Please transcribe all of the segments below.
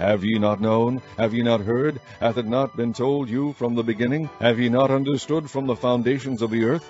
Have ye not known? Have ye not heard? Hath it not been told you from the beginning? Have ye not understood from the foundations of the earth?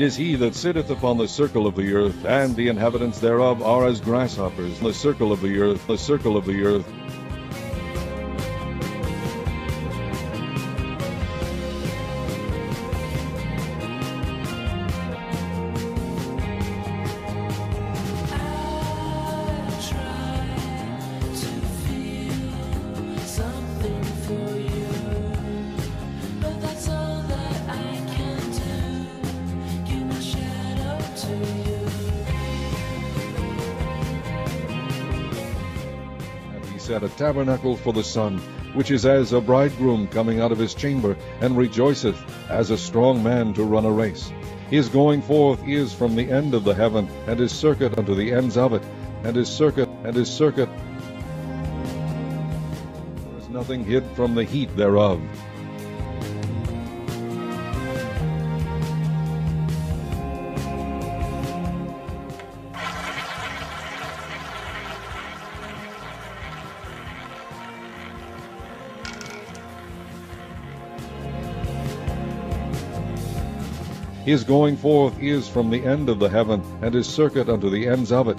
It is he that sitteth upon the circle of the earth, and the inhabitants thereof are as grasshoppers. The circle of the earth, the circle of the earth. Tabernacle for the sun, which is as a bridegroom coming out of his chamber, and rejoiceth as a strong man to run a race. His going forth is from the end of the heaven, and his circuit unto the ends of it, and his circuit, and his circuit. There is nothing hid from the heat thereof. His going forth is from the end of the heaven, and his circuit unto the ends of it.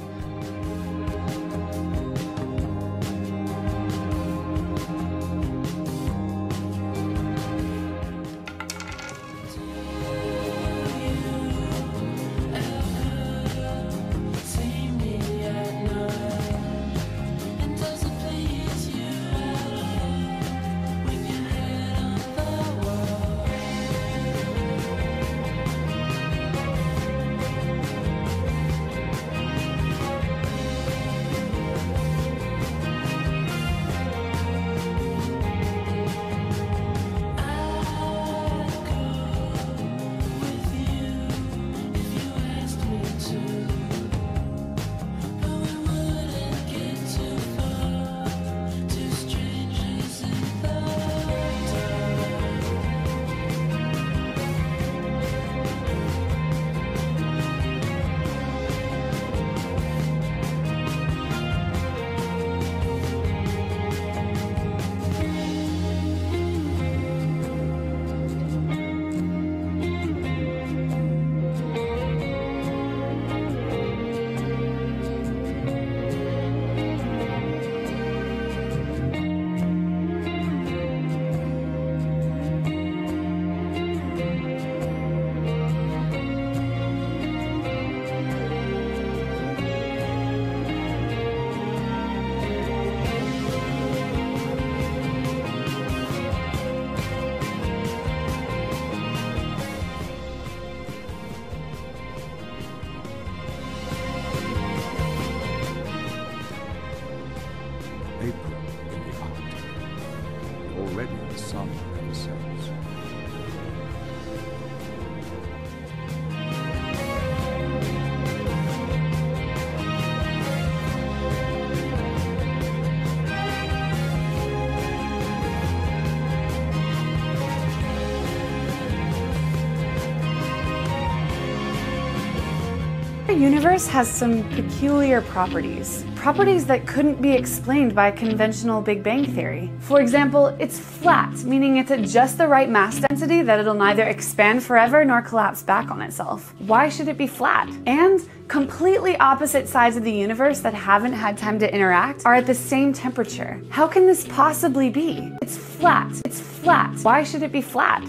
Universe has some peculiar properties. Properties that couldn't be explained by conventional Big Bang theory. For example, it's flat, meaning it's at just the right mass density that it'll neither expand forever nor collapse back on itself. Why should it be flat? And completely opposite sides of the universe that haven't had time to interact are at the same temperature. How can this possibly be? It's flat. It's flat. Why should it be flat?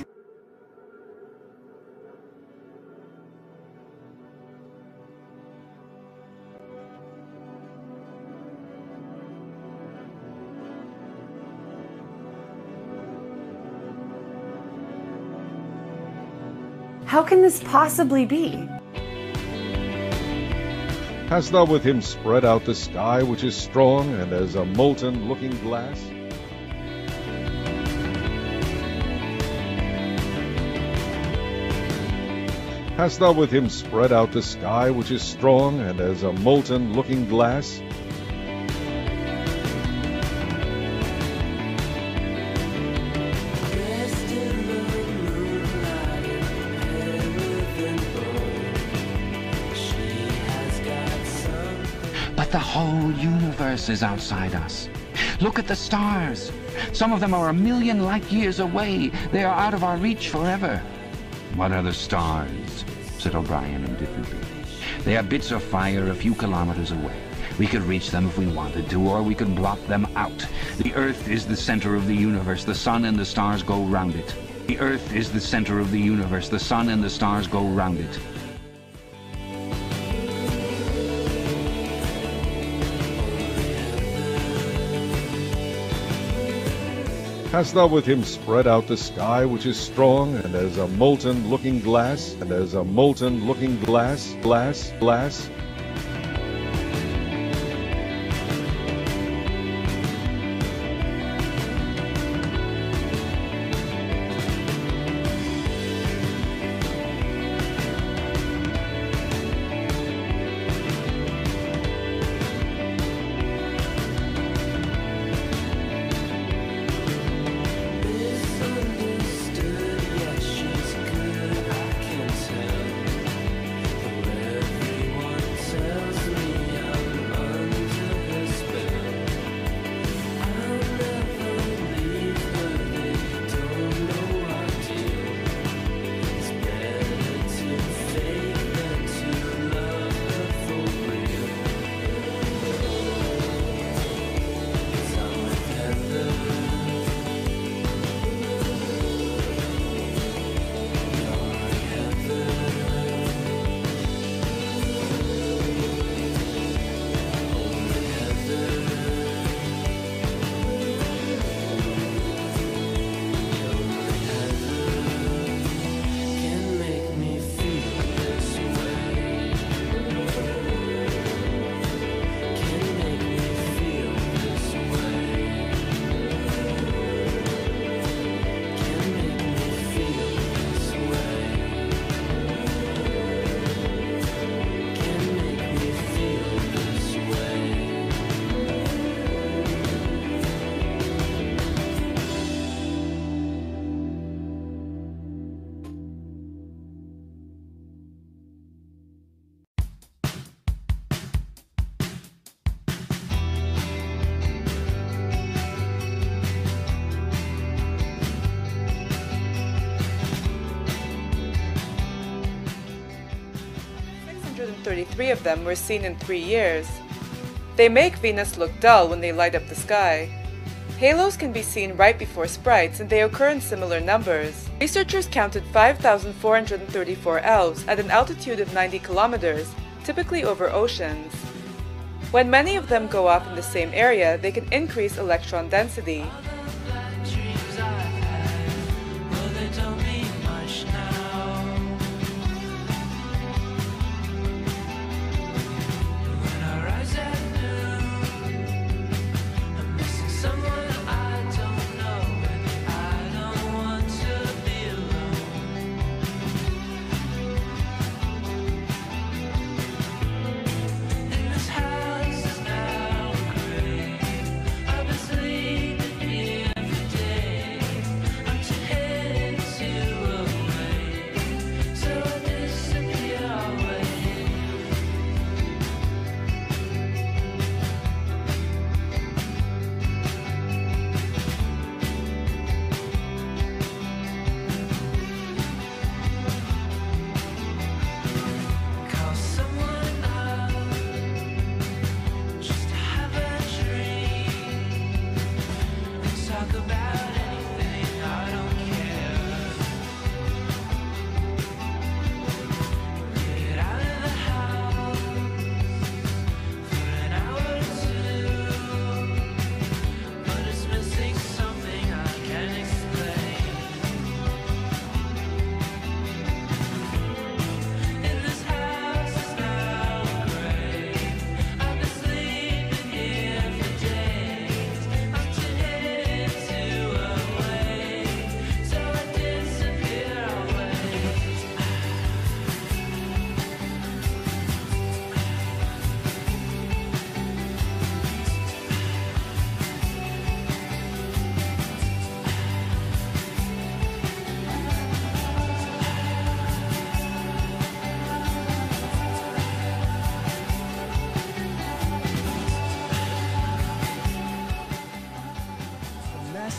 How can this possibly be? Hast thou with him spread out the sky, which is strong and as a molten looking glass? Hast thou with him spread out the sky, which is strong and as a molten looking glass? The whole universe is outside us. Look at the stars. Some of them are a million light years away. They are out of our reach forever. What are the stars? said O'Brien indifferently. They are bits of fire a few kilometers away. We could reach them if we wanted to, or we could blot them out. The Earth is the center of the universe. The sun and the stars go round it. The Earth is the center of the universe. The sun and the stars go round it. Hast thou with him spread out the sky, which is strong and as a molten looking glass, and as a molten looking glass, glass, glass? Thirty-three of them were seen in three years. They make Venus look dull when they light up the sky. Halos can be seen right before sprites and they occur in similar numbers. Researchers counted 5,434 elves at an altitude of 90 kilometers, typically over oceans. When many of them go off in the same area, they can increase electron density.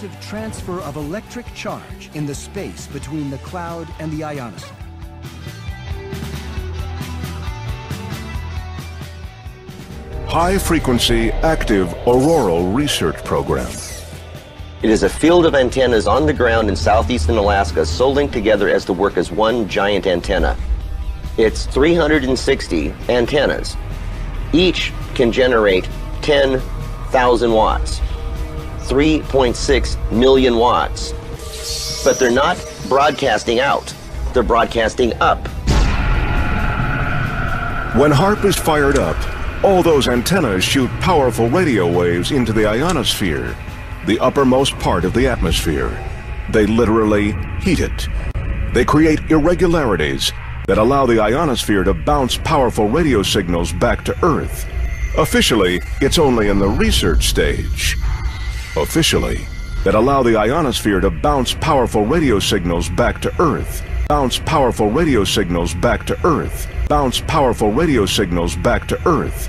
Massive transfer of electric charge in the space between the cloud and the ionosphere. High Frequency Active Auroral Research Program. It is a field of antennas on the ground in southeastern Alaska, so linked together as to work as one giant antenna. It's 360 antennas. Each can generate 10,000 watts, 3.6 million watts. But they're not broadcasting out, they're broadcasting up. When HAARP is fired up, all those antennas shoot powerful radio waves into the ionosphere, the uppermost part of the atmosphere. They literally heat it. They create irregularities that allow the ionosphere to bounce powerful radio signals back to Earth. Officially, it's only in the research stage. Officially, that allow the ionosphere to bounce powerful radio signals back to Earth. Bounce powerful radio signals back to Earth. Bounce powerful radio signals back to Earth.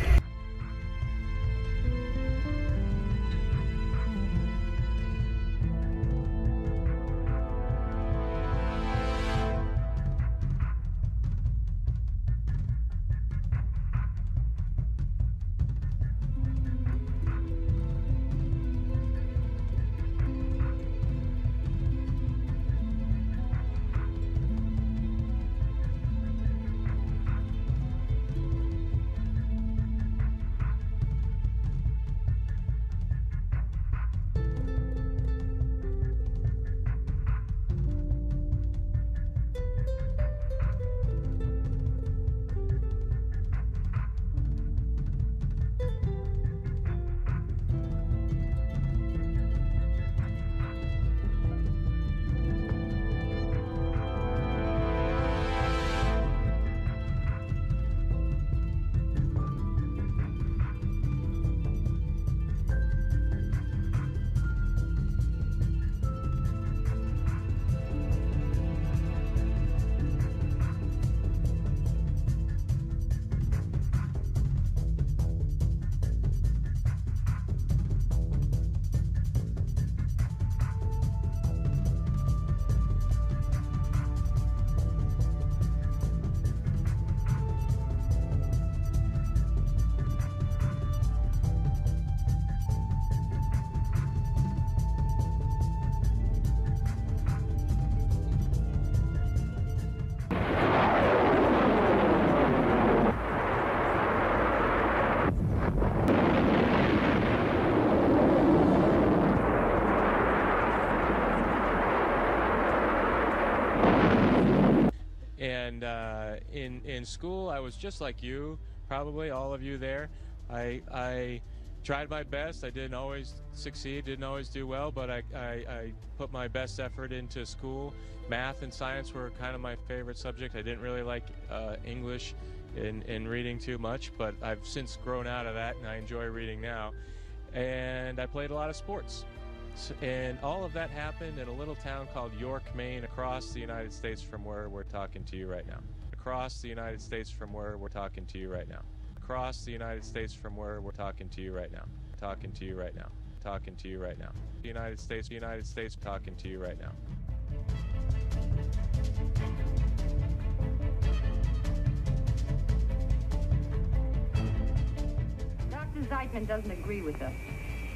In in school, I was just like you, probably all of you there. I I tried my best. I didn't always succeed, didn't always do well, but I, I, I put my best effort into school. Math and science were kind of my favorite subject. I didn't really like uh, English and, and reading too much, but I've since grown out of that and I enjoy reading now. And I played a lot of sports. And all of that happened in a little town called York, Maine, across the United States from where we're talking to you right now. Across the United States from where we're talking to you right now. Across the United States from where we're talking to you right now. Talking to you right now. Talking to you right now. The United States, the United States talking to you right now. Dr. Zeitman doesn't agree with us.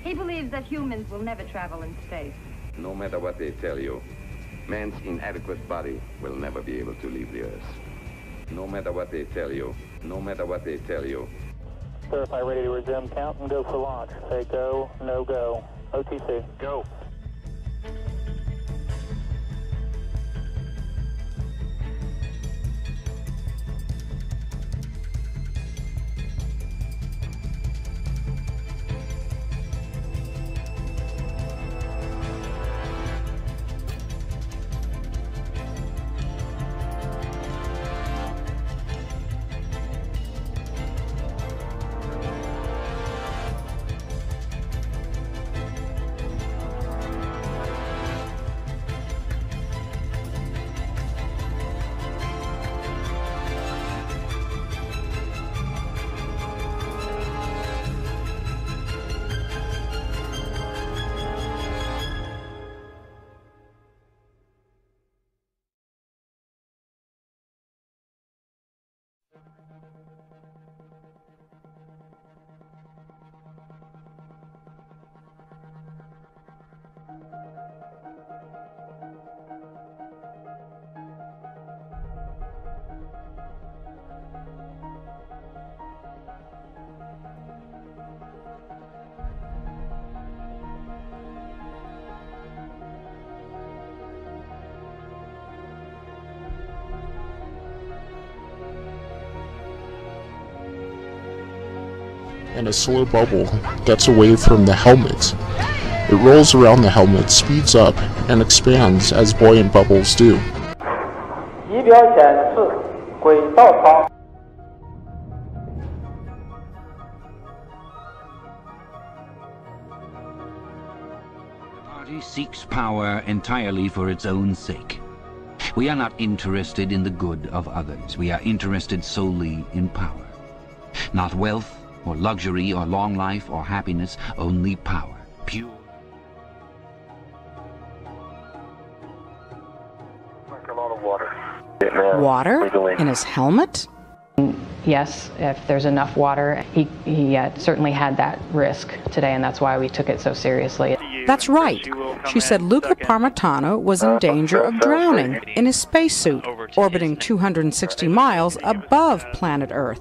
He believes that humans will never travel in space. No matter what they tell you, man's inadequate body will never be able to leave the Earth. No matter what they tell you, no matter what they tell you, Verify ready to resume count and go for launch. Say go, no go. OTC. Go. a slow bubble gets away from the helmet. It rolls around the helmet, speeds up, and expands as buoyant bubbles do. The Party seeks power entirely for its own sake. We are not interested in the good of others. We are interested solely in power. Not wealth, or luxury, or long life, or happiness, only power. Pure. Water in his helmet? Yes, if there's enough water, he, he uh, certainly had that risk today, and that's why we took it so seriously. That's right. She said Luca Parmitano was in danger of drowning in his spacesuit, orbiting 260 miles above planet Earth.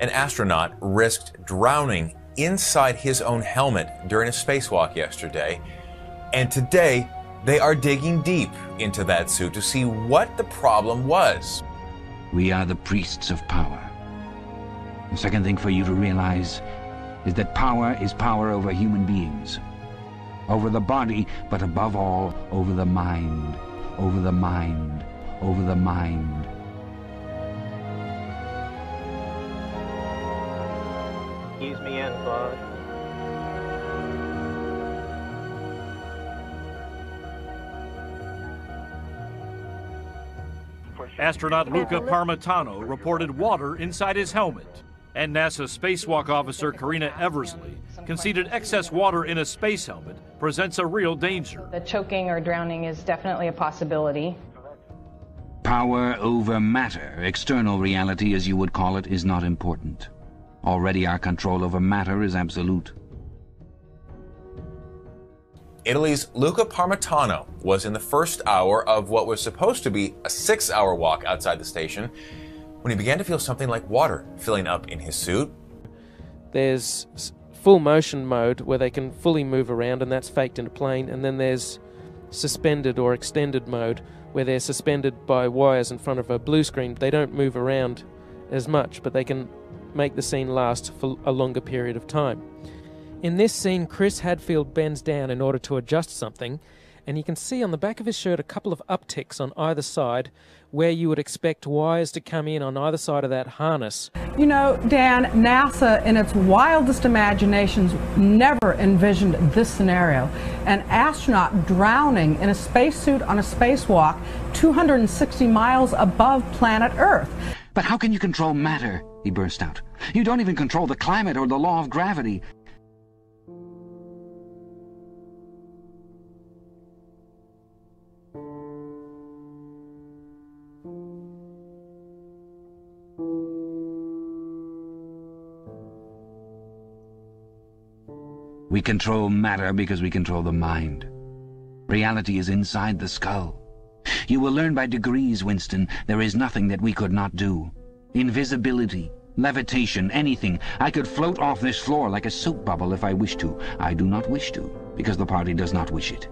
An astronaut risked drowning inside his own helmet during a spacewalk yesterday. And today, they are digging deep into that suit to see what the problem was. We are the priests of power. The second thing for you to realize is that power is power over human beings. Over the body, but above all, over the mind. Over the mind. Over the mind. Ease me in, Bud. Astronaut Luca Parmitano reported water inside his helmet. And NASA spacewalk officer Karina Eversley conceded excess water in a space helmet presents a real danger. The choking or drowning is definitely a possibility. Power over matter, external reality as you would call it, is not important. Already our control over matter is absolute. Italy's Luca Parmitano was in the first hour of what was supposed to be a six hour walk outside the station when he began to feel something like water filling up in his suit. There's full motion mode where they can fully move around, and that's faked in a plane. And then there's suspended or extended mode where they're suspended by wires in front of a blue screen. They don't move around as much, but they can make the scene last for a longer period of time. In this scene, Chris Hadfield bends down in order to adjust something, and you can see on the back of his shirt a couple of upticks on either side where you would expect wires to come in on either side of that harness. You know, Dan, NASA, in its wildest imaginations, never envisioned this scenario an astronaut drowning in a spacesuit on a spacewalk 260 miles above planet Earth. But how can you control matter? He burst out. You don't even control the climate or the law of gravity. We control matter because we control the mind. Reality is inside the skull. You will learn by degrees, Winston, there is nothing that we could not do. Invisibility, levitation, anything. I could float off this floor like a soap bubble if I wished to. I do not wish to, because the party does not wish it.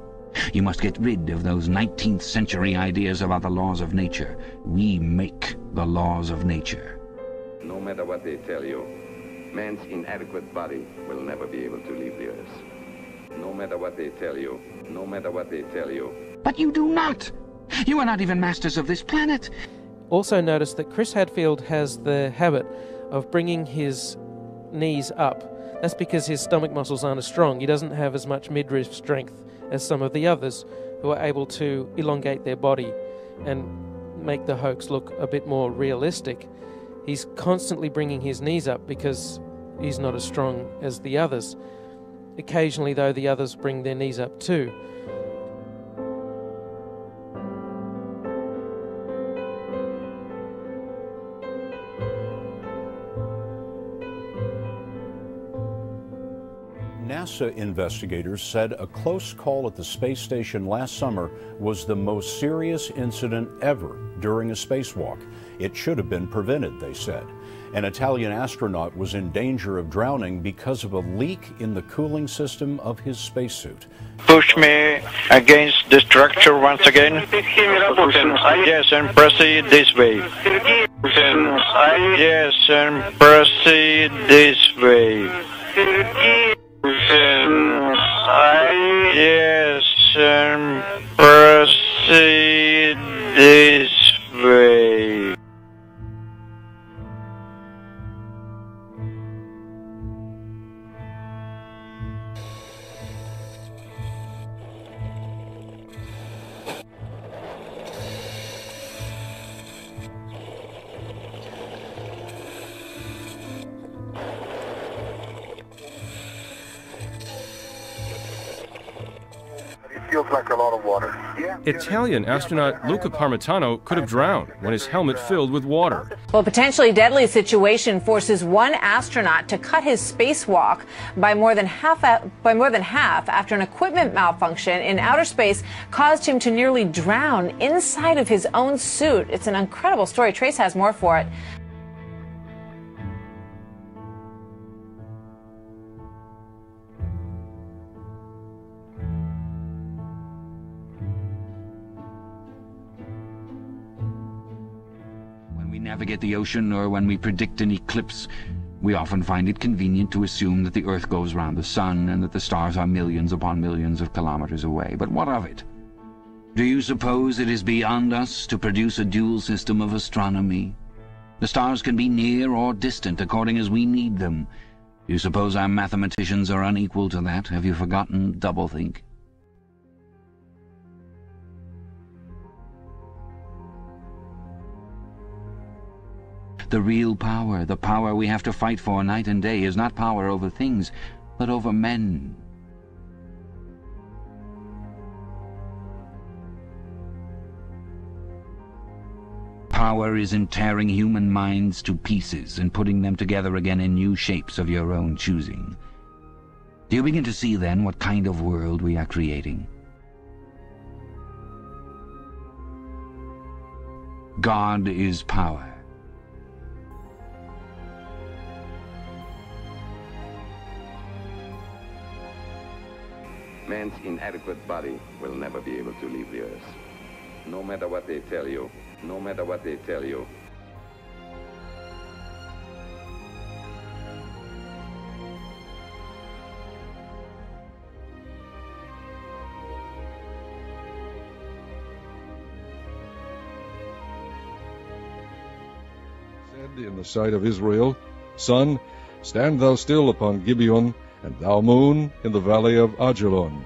You must get rid of those 19th century ideas about the laws of nature. We make the laws of nature. No matter what they tell you, man's inadequate body will never be able to leave the earth. No matter what they tell you, no matter what they tell you, But you do not! You are not even masters of this planet! Also, notice that Chris Hadfield has the habit of bringing his knees up. That's because his stomach muscles aren't as strong. He doesn't have as much midriff strength as some of the others who are able to elongate their body and make the hoax look a bit more realistic. He's constantly bringing his knees up because he's not as strong as the others. Occasionally, though, the others bring their knees up too. NASA investigators said a close call at the space station last summer was the most serious incident ever during a spacewalk. It should have been prevented, they said. An Italian astronaut was in danger of drowning because of a leak in the cooling system of his spacesuit. Push me against the structure once again. Yes, and proceed this way. Yes, and proceed this way. Yes, and proceed Italian astronaut Luca Parmitano could have drowned when his helmet filled with water. Well, potentially deadly situation forces one astronaut to cut his spacewalk by more than half by more than half after an equipment malfunction in outer space caused him to nearly drown inside of his own suit. It's an incredible story. Trace has more for it. Navigate the ocean or when we predict an eclipse, we often find it convenient to assume that the Earth goes round the Sun and that the stars are millions upon millions of kilometers away. But what of it? Do you suppose it is beyond us to produce a dual system of astronomy? The stars can be near or distant according as we need them. Do you suppose our mathematicians are unequal to that? Have you forgotten doublethink? The real power, the power we have to fight for night and day, is not power over things, but over men. Power is in tearing human minds to pieces and putting them together again in new shapes of your own choosing. Do you begin to see then what kind of world we are creating? God is power. Man's inadequate body will never be able to leave the earth. No matter what they tell you, no matter what they tell you, in the sight of Israel, Son, stand thou still upon Gibeon, and thou moon in the valley of Ajalon.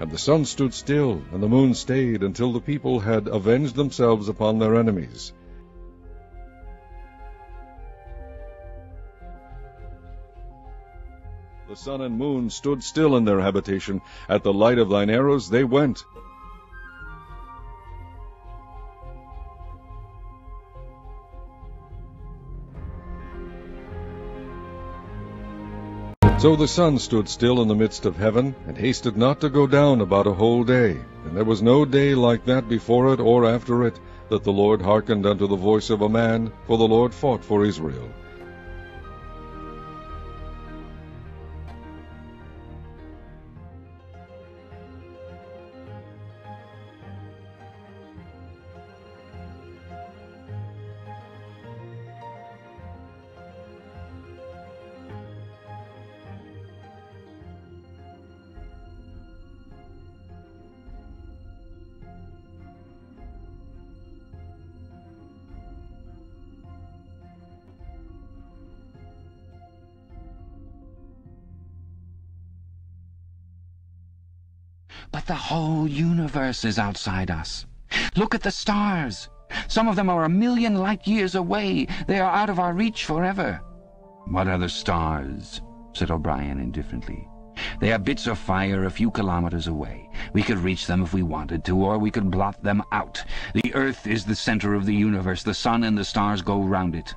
And the sun stood still, and the moon stayed, until the people had avenged themselves upon their enemies. The sun and moon stood still in their habitation. At the light of thine arrows they went. So the sun stood still in the midst of heaven, and hasted not to go down about a whole day. And there was no day like that before it or after it, that the Lord hearkened unto the voice of a man, for the Lord fought for Israel. But the whole universe is outside us. Look at the stars. Some of them are a million light years away. They are out of our reach forever. What are the stars? said O'Brien indifferently. They are bits of fire a few kilometers away. We could reach them if we wanted to, or we could blot them out. The Earth is the center of the universe. The sun and the stars go round it.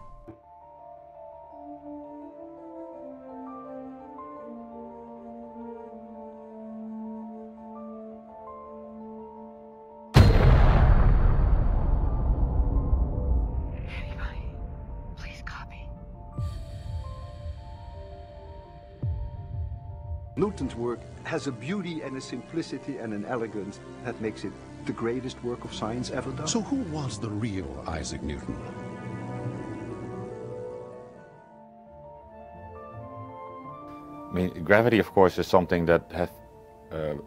Newton's work has a beauty and a simplicity and an elegance that makes it the greatest work of science ever done. So who was the real Isaac Newton? I mean, gravity, of course, is something that have, uh,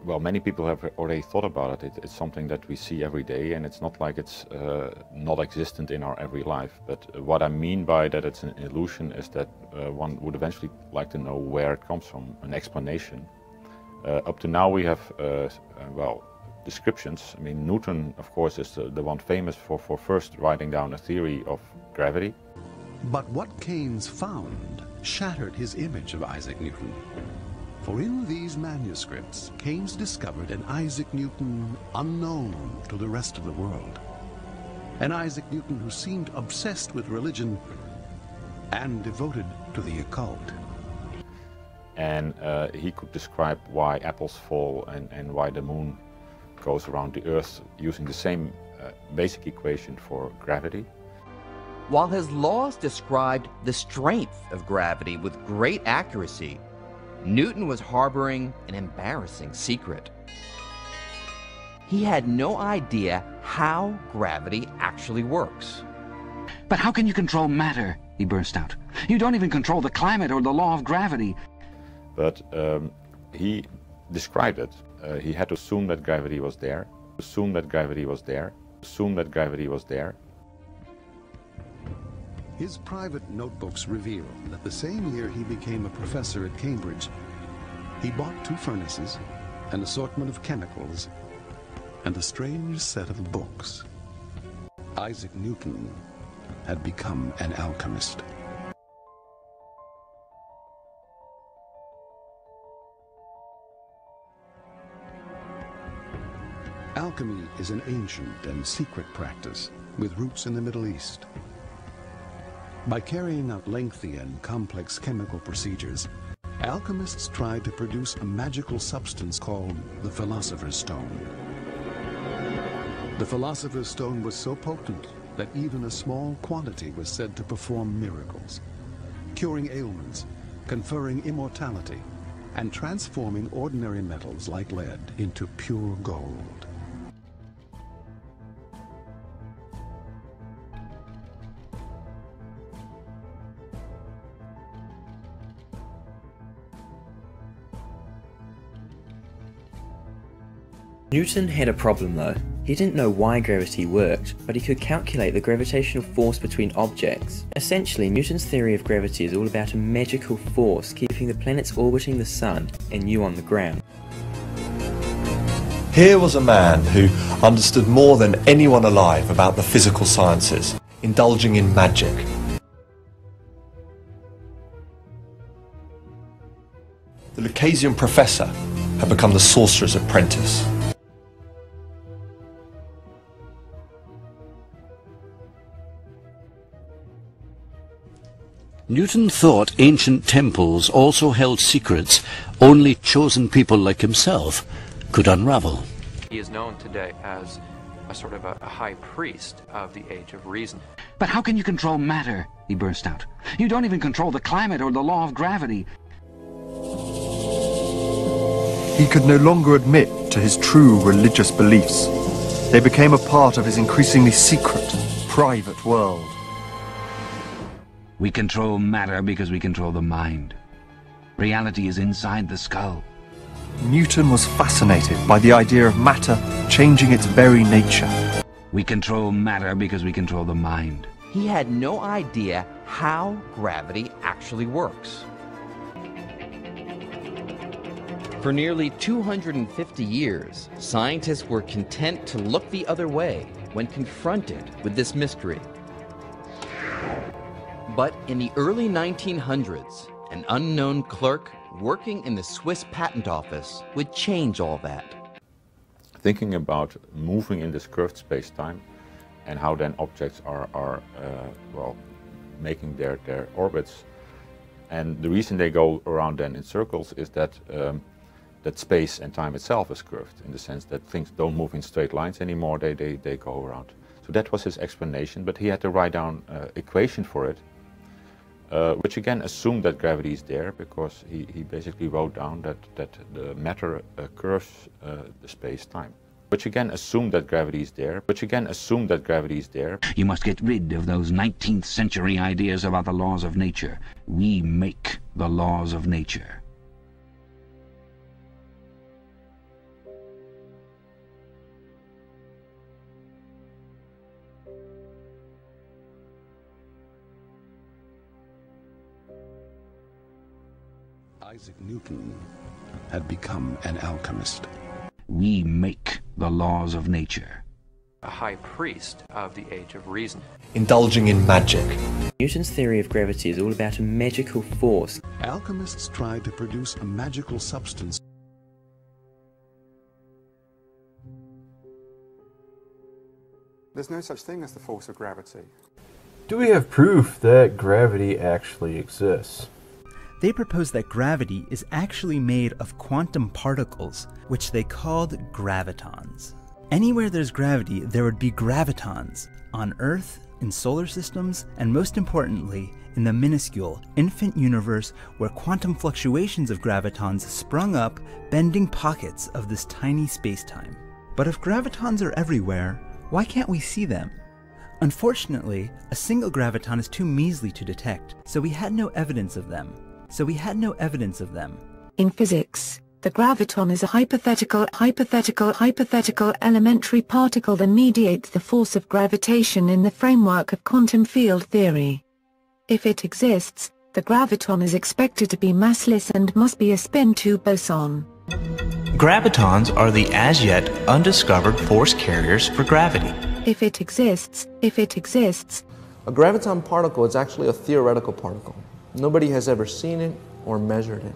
well, many people have already thought about it. it. It's something that we see every day, and it's not like it's uh, not existent in our every life. But what I mean by that it's an illusion is that uh, one would eventually like to know where it comes from, an explanation. Uh, up to now, we have, uh, uh, well, descriptions. I mean, Newton, of course, is the, the one famous for, for first writing down a theory of gravity. But what Keynes found shattered his image of Isaac Newton. For in these manuscripts, Keynes discovered an Isaac Newton unknown to the rest of the world. An Isaac Newton who seemed obsessed with religion and devoted to the occult. And uh, he could describe why apples fall and, and why the moon goes around the Earth using the same uh, basic equation for gravity. While his laws described the strength of gravity with great accuracy, Newton was harboring an embarrassing secret. He had no idea how gravity actually works. But how can you control matter? He burst out. You don't even control the climate or the law of gravity. But um, he described it. Uh, he had to assume that gravity was there, assume that gravity was there, assume that gravity was there. His private notebooks reveal that the same year he became a professor at Cambridge, he bought two furnaces, an assortment of chemicals, and a strange set of books. Isaac Newton had become an alchemist. Alchemy is an ancient and secret practice with roots in the Middle East. By carrying out lengthy and complex chemical procedures, alchemists tried to produce a magical substance called the Philosopher's Stone. The Philosopher's Stone was so potent that even a small quantity was said to perform miracles, curing ailments, conferring immortality, and transforming ordinary metals like lead into pure gold. Newton had a problem though. He didn't know why gravity worked, but he could calculate the gravitational force between objects. Essentially, Newton's theory of gravity is all about a magical force keeping the planets orbiting the sun and you on the ground. Here was a man who understood more than anyone alive about the physical sciences, indulging in magic. The Lucasian professor had become the sorcerer's apprentice. Newton thought ancient temples also held secrets only chosen people like himself could unravel. He is known today as a sort of a, a high priest of the age of reason. But how can you control matter? He burst out. You don't even control the climate or the law of gravity. He could no longer admit to his true religious beliefs. They became a part of his increasingly secret, private world. We control matter because we control the mind. Reality is inside the skull. Newton was fascinated by the idea of matter changing its very nature. We control matter because we control the mind. He had no idea how gravity actually works. For nearly 250 years, scientists were content to look the other way when confronted with this mystery. But in the early 1900s, an unknown clerk working in the Swiss patent office would change all that. Thinking about moving in this curved space-time and how then objects are, are uh, well, making their, their orbits. And the reason they go around then in circles is that um, that space and time itself is curved in the sense that things don't move in straight lines anymore, they, they, they go around. So that was his explanation, but he had to write down an uh, equation for it uh, which again assumed that gravity is there because he, he basically wrote down that, that the matter uh, curves uh, the space-time. Which again assumed that gravity is there, which again assumed that gravity is there. You must get rid of those 19th century ideas about the laws of nature. We make the laws of nature. Isaac Newton had become an alchemist. We make the laws of nature. A high priest of the age of reason. Indulging in magic. Newton's theory of gravity is all about a magical force. Alchemists tried to produce a magical substance. There's no such thing as the force of gravity. Do we have proof that gravity actually exists? They proposed that gravity is actually made of quantum particles, which they called gravitons. Anywhere there's gravity, there would be gravitons on Earth, in solar systems, and most importantly, in the minuscule, infant universe where quantum fluctuations of gravitons sprung up, bending pockets of this tiny spacetime. But if gravitons are everywhere, why can't we see them? Unfortunately, a single graviton is too measly to detect, so we had no evidence of them. So we had no evidence of them. In physics, the graviton is a hypothetical, hypothetical, hypothetical elementary particle that mediates the force of gravitation in the framework of quantum field theory. If it exists, the graviton is expected to be massless and must be a spin-2 boson. Gravitons are the as-yet undiscovered force carriers for gravity. If it exists, if it exists. A graviton particle is actually a theoretical particle. Nobody has ever seen it or measured it.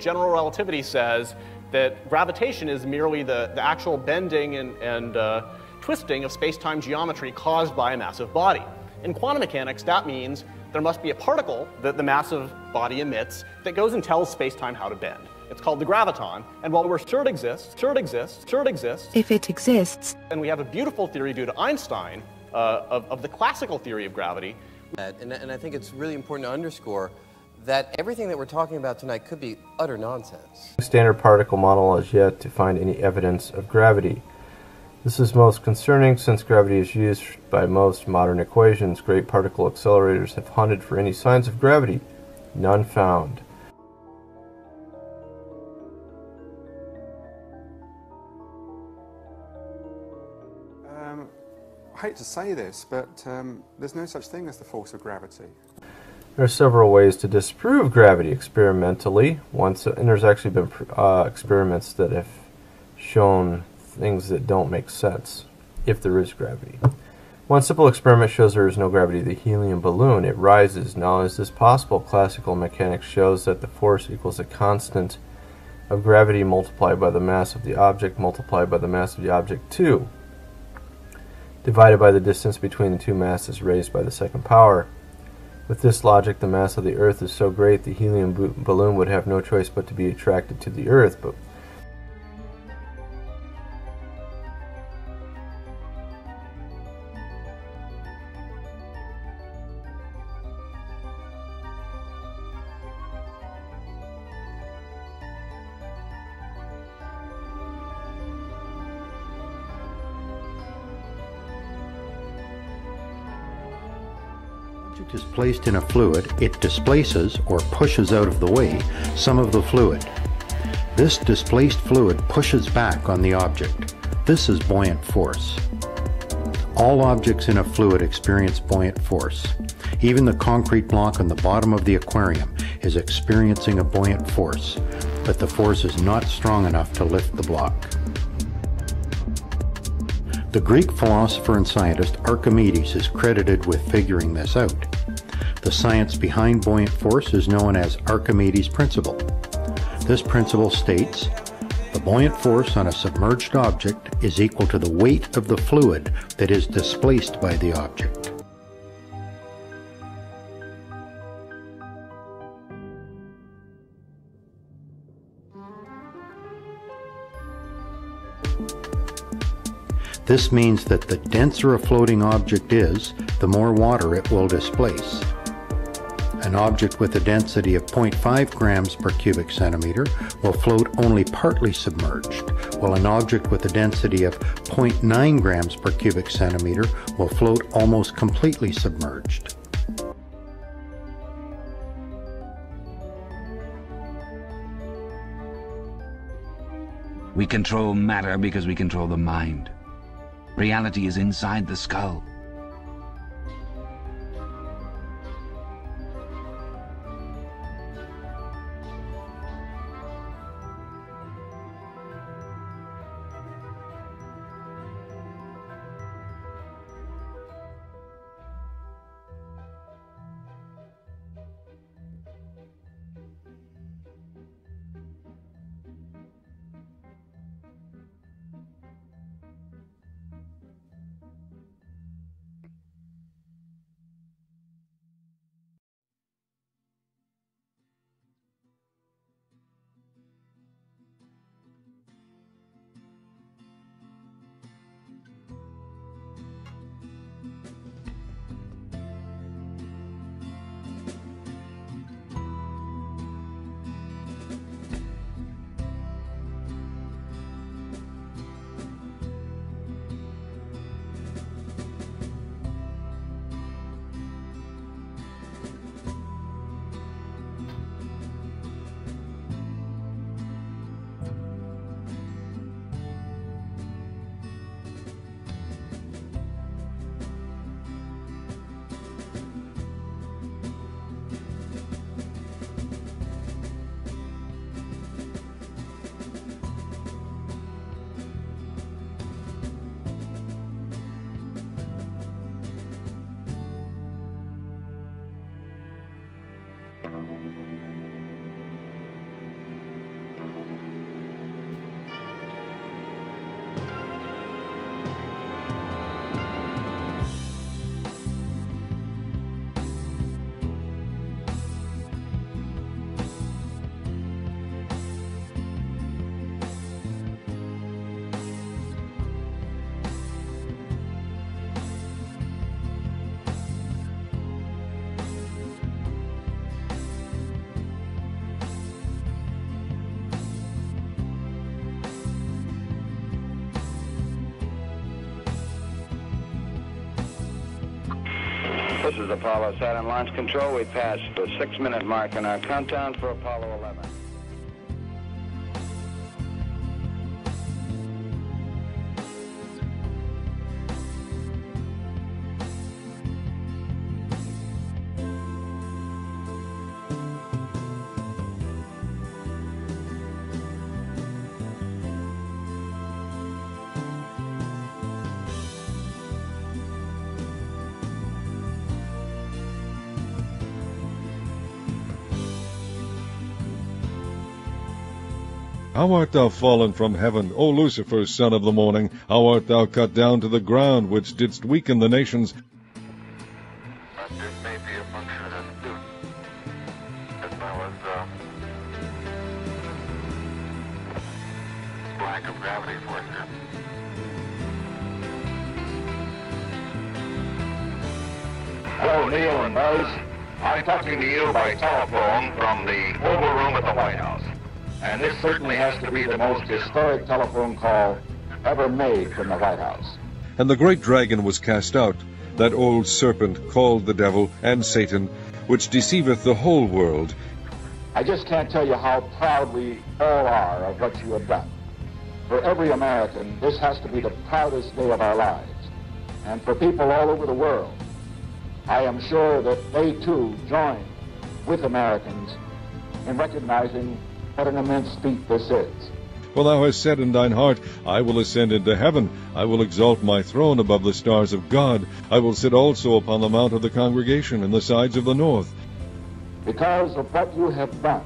General relativity says that gravitation is merely the, the actual bending and, and uh, twisting of space-time geometry caused by a massive body. In quantum mechanics, that means there must be a particle that the massive body emits that goes and tells space-time how to bend. It's called the graviton, and while we're sure it exists, sure it exists, sure it exists, if it exists, and we have a beautiful theory due to Einstein uh, of, of the classical theory of gravity. And, and I think it's really important to underscore that everything that we're talking about tonight could be utter nonsense. The standard particle model has yet to find any evidence of gravity. This is most concerning since gravity is used by most modern equations. Great particle accelerators have hunted for any signs of gravity. None found. Hate to say this, but um, there's no such thing as the force of gravity. There are several ways to disprove gravity experimentally. Once, and there's actually been uh, experiments that have shown things that don't make sense if there is gravity. One simple experiment shows there is no gravity the helium balloon. It rises. Now, is this possible? Classical mechanics shows that the force equals a constant of gravity multiplied by the mass of the object multiplied by the mass of the object 2, divided by the distance between the two masses raised by the second power. With this logic, the mass of the Earth is so great the helium balloon would have no choice but to be attracted to the Earth. But object is placed in a fluid, it displaces or pushes out of the way some of the fluid. This displaced fluid pushes back on the object. This is buoyant force. All objects in a fluid experience buoyant force. Even the concrete block on the bottom of the aquarium is experiencing a buoyant force, but the force is not strong enough to lift the block. The Greek philosopher and scientist Archimedes is credited with figuring this out. The science behind buoyant force is known as Archimedes' principle. This principle states the buoyant force on a submerged object is equal to the weight of the fluid that is displaced by the object. This means that the denser a floating object is, the more water it will displace. An object with a density of 0.5 grams per cubic centimeter will float only partly submerged, while an object with a density of 0.9 grams per cubic centimeter will float almost completely submerged. We control matter because we control the mind. Reality is inside the skull. This is Apollo Saturn Launch Control. We passed the six-minute mark in our countdown for Apollo 11. How art thou fallen from heaven, O Lucifer, son of the morning? How art thou cut down to the ground, which didst weaken the nations? lack of gravity forces. Hello, Neil and Buzz. I'm talking to you by telephone from the Oval Room at the White House. And this certainly has to be the most historic telephone call ever made from the White House. And the great dragon was cast out, that old serpent called the devil and Satan, which deceiveth the whole world. I just can't tell you how proud we all are of what you have done. For every American, this has to be the proudest day of our lives. And for people all over the world, I am sure that they too join with Americans in recognizing what an immense feat this is. For thou hast said in thine heart, I will ascend into heaven, I will exalt my throne above the stars of God, I will sit also upon the mount of the congregation in the sides of the north. Because of what you have done,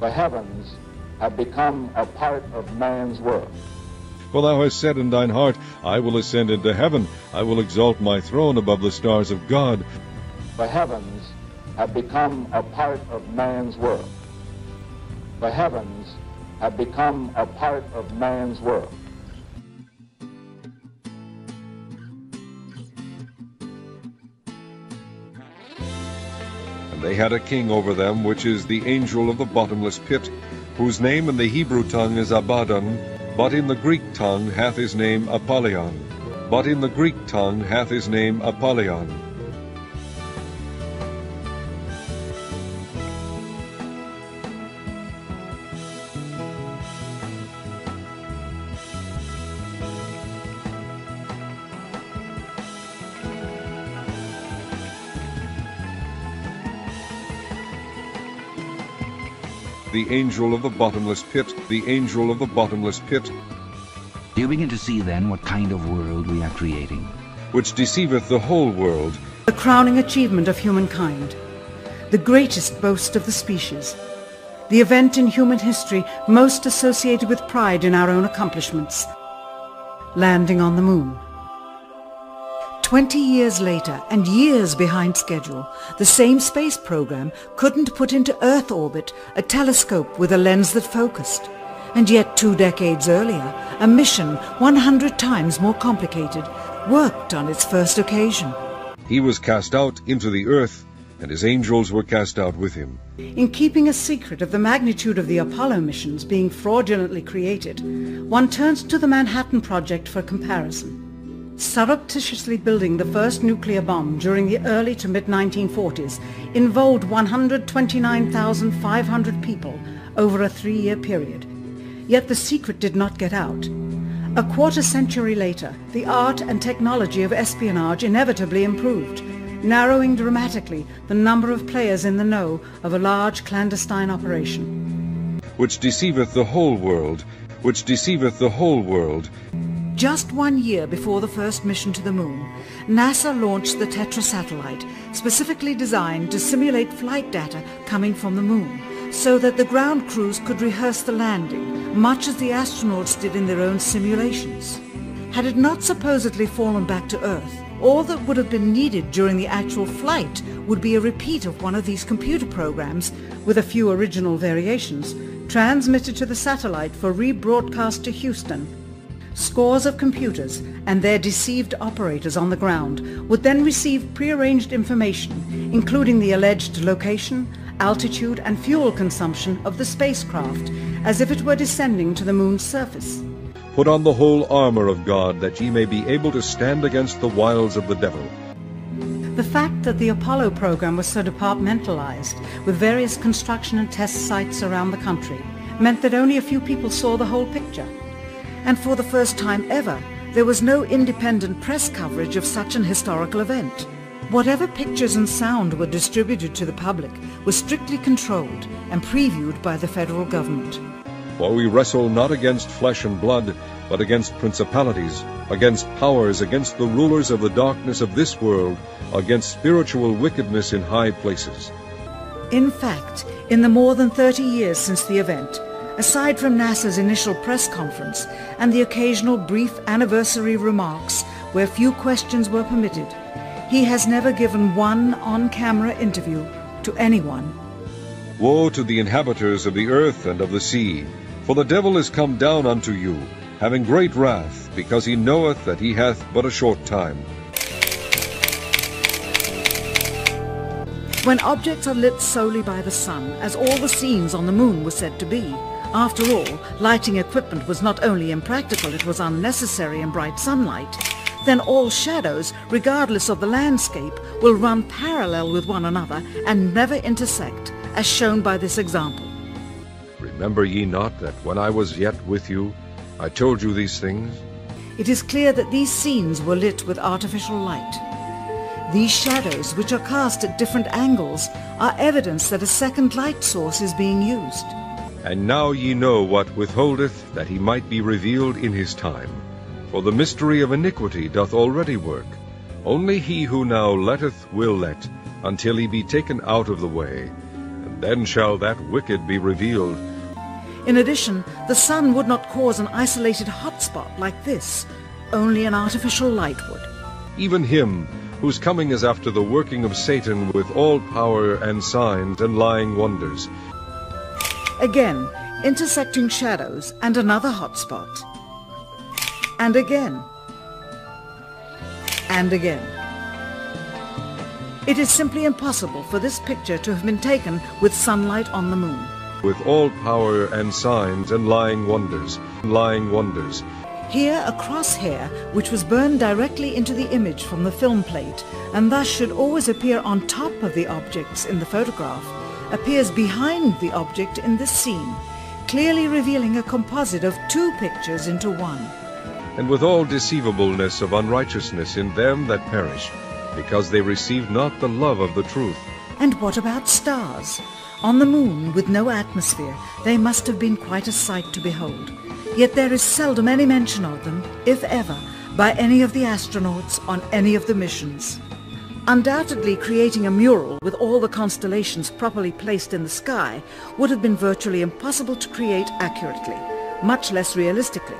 the heavens have become a part of man's world. For thou hast said in thine heart, I will ascend into heaven, I will exalt my throne above the stars of God. The heavens have become a part of man's world. The heavens have become a part of man's world. And they had a king over them, which is the angel of the bottomless pit, whose name in the Hebrew tongue is Abaddon, but in the Greek tongue hath his name Apollyon. But in the Greek tongue hath his name Apollyon. The angel of the bottomless pit, the angel of the bottomless pit, Do you begin to see then what kind of world we are creating? which deceiveth the whole world, The crowning achievement of humankind. The greatest boast of the species. The event in human history most associated with pride in our own accomplishments. Landing on the moon. Twenty years later, and years behind schedule, the same space program couldn't put into Earth orbit a telescope with a lens that focused. And yet two decades earlier, a mission 100 times more complicated worked on its first occasion. he was cast out into the earth, and his angels were cast out with him. In keeping a secret of the magnitude of the Apollo missions being fraudulently created, one turns to the Manhattan Project for comparison. Surreptitiously building the first nuclear bomb during the early to mid-1940s involved 129,500 people over a three-year period. Yet the secret did not get out. A quarter century later, the art and technology of espionage inevitably improved, narrowing dramatically the number of players in the know of a large clandestine operation. which deceiveth the whole world, which deceiveth the whole world, Just one year before the first mission to the moon, NASA launched the Tetra satellite, specifically designed to simulate flight data coming from the moon, so that the ground crews could rehearse the landing, much as the astronauts did in their own simulations. Had it not supposedly fallen back to Earth, all that would have been needed during the actual flight would be a repeat of one of these computer programs, with a few original variations, transmitted to the satellite for rebroadcast to Houston. Scores of computers and their deceived operators on the ground would then receive prearranged information, including the alleged location, altitude and fuel consumption of the spacecraft, as if it were descending to the moon's surface. Put on the whole armor of God, that ye may be able to stand against the wiles of the devil. The fact that the Apollo program was so departmentalized, with various construction and test sites around the country, meant that only a few people saw the whole picture. And for the first time ever, there was no independent press coverage of such an historical event. Whatever pictures and sound were distributed to the public was strictly controlled and previewed by the federal government. For we wrestle not against flesh and blood, but against principalities, against powers, against the rulers of the darkness of this world, against spiritual wickedness in high places. In fact, in the more than 30 years since the event, aside from NASA's initial press conference and the occasional brief anniversary remarks where few questions were permitted, he has never given one on-camera interview to anyone. Woe to the inhabitants of the earth and of the sea, for the devil is come down unto you, having great wrath, because he knoweth that he hath but a short time. When objects are lit solely by the sun, as all the scenes on the moon were said to be, after all, lighting equipment was not only impractical, it was unnecessary in bright sunlight, then all shadows, regardless of the landscape, will run parallel with one another and never intersect, as shown by this example. Remember ye not that when I was yet with you, I told you these things? It is clear that these scenes were lit with artificial light. These shadows, which are cast at different angles, are evidence that a second light source is being used. And now ye know what withholdeth that he might be revealed in his time. For the mystery of iniquity doth already work. Only he who now letteth will let, until he be taken out of the way. And then shall that wicked be revealed, in addition, the sun would not cause an isolated hotspot like this. Only an artificial light would. Even him, whose coming is after the working of Satan with all power and signs and lying wonders. Again, intersecting shadows and another hotspot. And again. And again. It is simply impossible for this picture to have been taken with sunlight on the moon with all power and signs and lying wonders, lying wonders. Here a crosshair, which was burned directly into the image from the film plate, and thus should always appear on top of the objects in the photograph, appears behind the object in this scene, clearly revealing a composite of two pictures into one. And with all deceivableness of unrighteousness in them that perish, because they receive not the love of the truth. And what about stars? On the moon, with no atmosphere, they must have been quite a sight to behold. Yet there is seldom any mention of them, if ever, by any of the astronauts on any of the missions. Undoubtedly creating a mural with all the constellations properly placed in the sky would have been virtually impossible to create accurately, much less realistically.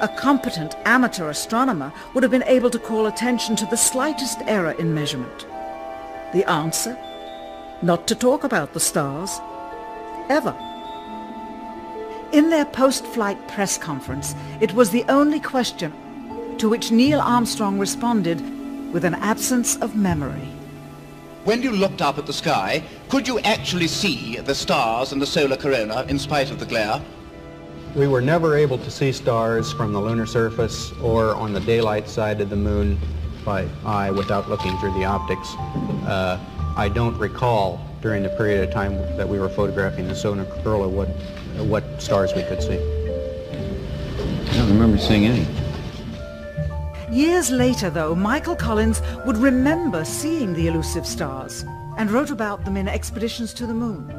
A competent amateur astronomer would have been able to call attention to the slightest error in measurement. The answer? not to talk about the stars, ever. In their post-flight press conference, it was the only question to which Neil Armstrong responded with an absence of memory. When you looked up at the sky, could you actually see the stars and the solar corona in spite of the glare? We were never able to see stars from the lunar surface or on the daylight side of the moon by eye without looking through the optics. Uh, I don't recall during the period of time that we were photographing the solar corona what, what stars we could see. I don't remember seeing any. Years later, though, Michael Collins would remember seeing the elusive stars and wrote about them in Expeditions to the Moon.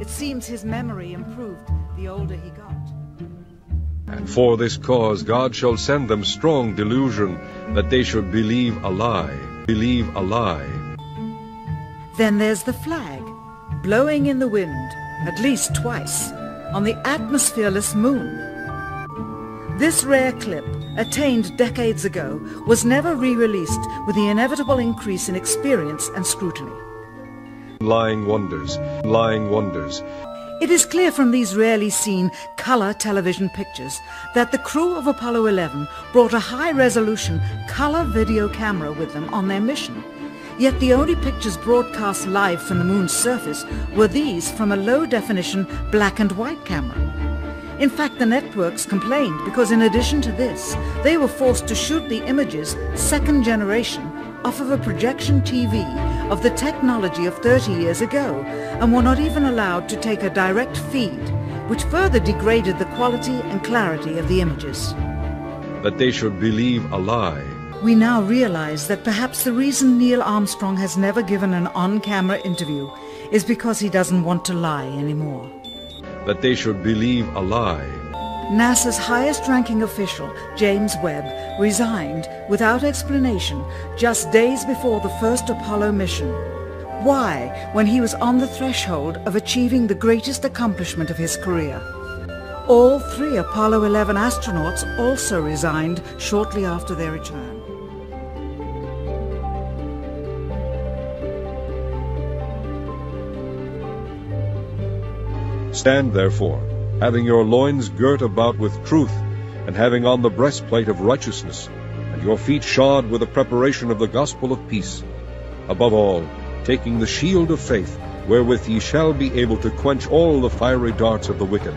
It seems his memory improved the older he got. And for this cause God shall send them strong delusion, that they should believe a lie, believe a lie. Then there's the flag, blowing in the wind, at least twice, on the atmosphereless moon. This rare clip, attained decades ago, was never re-released with the inevitable increase in experience and scrutiny. Lying wonders, lying wonders. It is clear from these rarely seen color television pictures that the crew of Apollo 11 brought a high-resolution color video camera with them on their mission. Yet the only pictures broadcast live from the moon's surface were these from a low-definition black and white camera. In fact, the networks complained because in addition to this, they were forced to shoot the images second generation off of a projection TV of the technology of 30 years ago and were not even allowed to take a direct feed, which further degraded the quality and clarity of the images. That they should believe a lie. We now realize that perhaps the reason Neil Armstrong has never given an on-camera interview is because he doesn't want to lie anymore. That they should believe a lie. NASA's highest-ranking official, James Webb, resigned without explanation just days before the first Apollo mission. Why, when he was on the threshold of achieving the greatest accomplishment of his career? All three Apollo 11 astronauts also resigned shortly after their return. Stand therefore, having your loins girt about with truth, and having on the breastplate of righteousness, and your feet shod with the preparation of the gospel of peace. Above all, taking the shield of faith, wherewith ye shall be able to quench all the fiery darts of the wicked.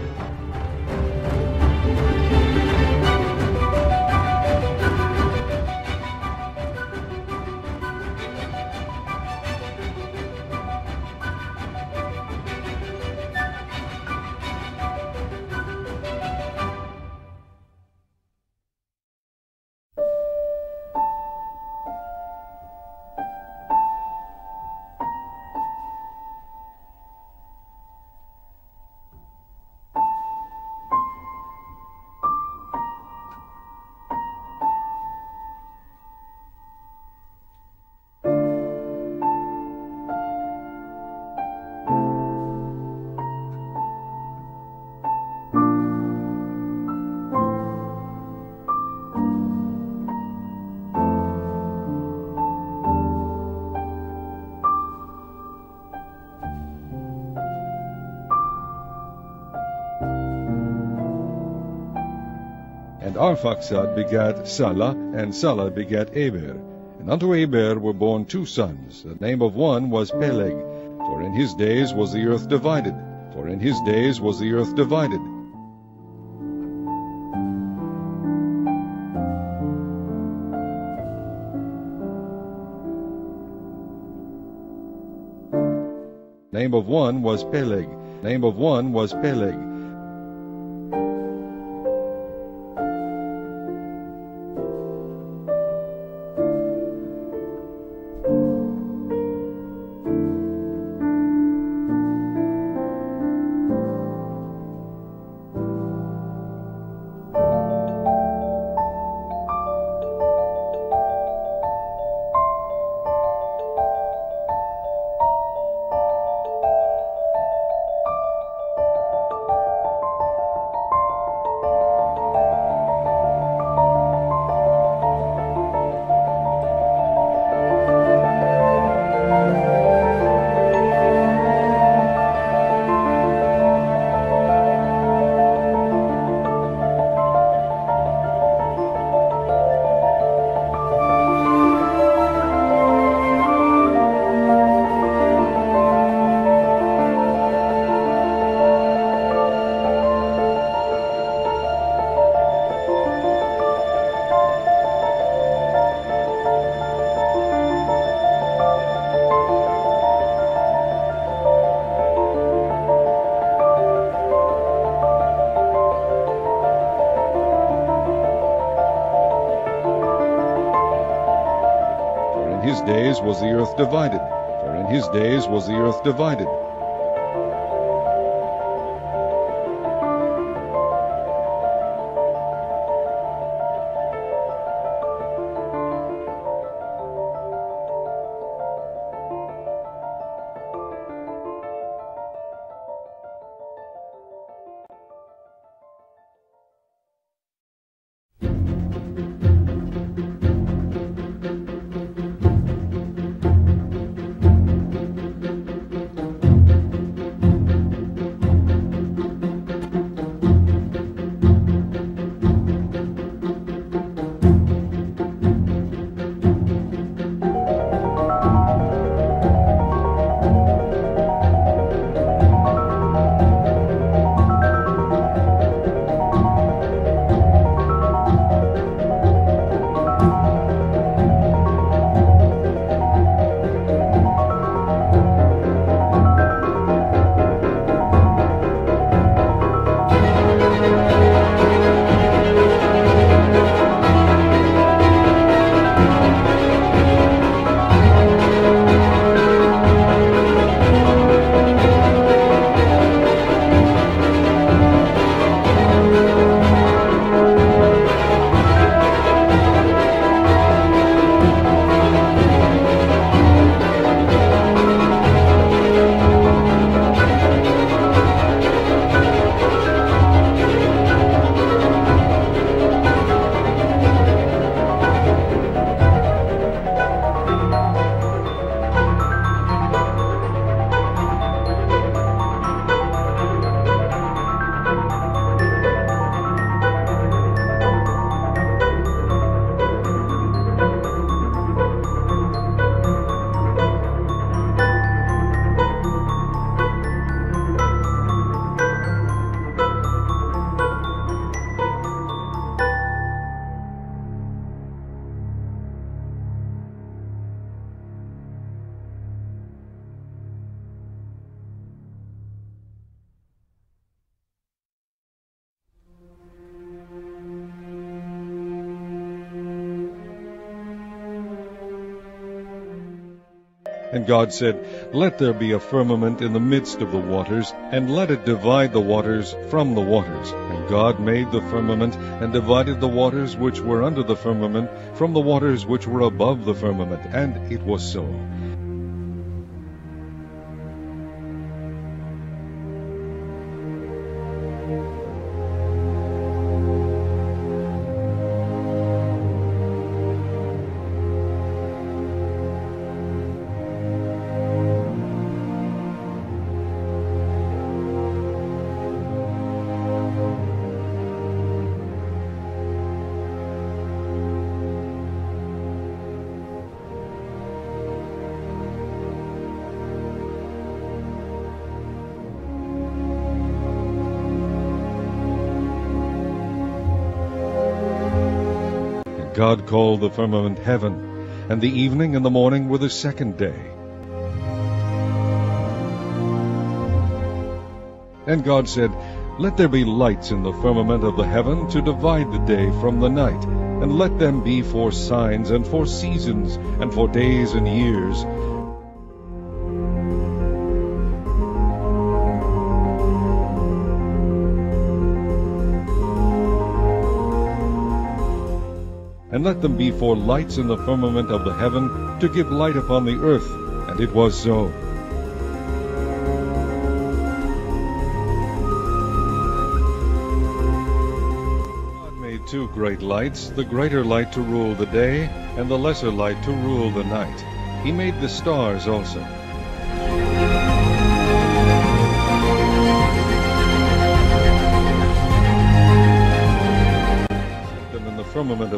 Arphaxad begat Salah, and Salah begat Eber. And unto Eber were born two sons. The name of one was Peleg, for in his days was the earth divided. For in his days was the earth divided. Name of one was Peleg. Name of one was Peleg. Days was the earth divided. For in his days was the earth divided. And God said, Let there be a firmament in the midst of the waters, and let it divide the waters from the waters. And God made the firmament, and divided the waters which were under the firmament from the waters which were above the firmament. And it was so. Called the firmament heaven, and the evening and the morning were the second day. And God said, Let there be lights in the firmament of the heaven to divide the day from the night, and let them be for signs and for seasons and for days and years, let them be for lights in the firmament of the heaven, to give light upon the earth. And it was so. God made two great lights, the greater light to rule the day, and the lesser light to rule the night. He made the stars also.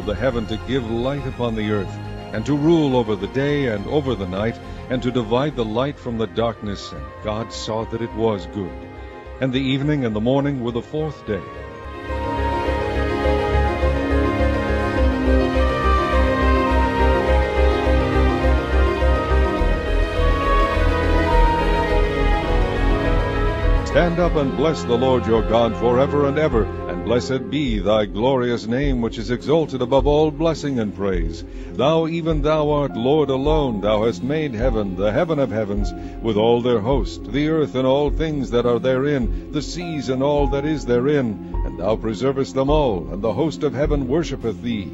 Of the heaven to give light upon the earth, and to rule over the day and over the night, and to divide the light from the darkness. And God saw that it was good. And the evening and the morning were the fourth day. Stand up and bless the Lord your God forever and ever, blessed be thy glorious name, which is exalted above all blessing and praise. Thou, even thou art Lord alone. Thou hast made heaven, the heaven of heavens, with all their host, the earth and all things that are therein, the seas and all that is therein. And thou preservest them all, and the host of heaven worshippeth thee.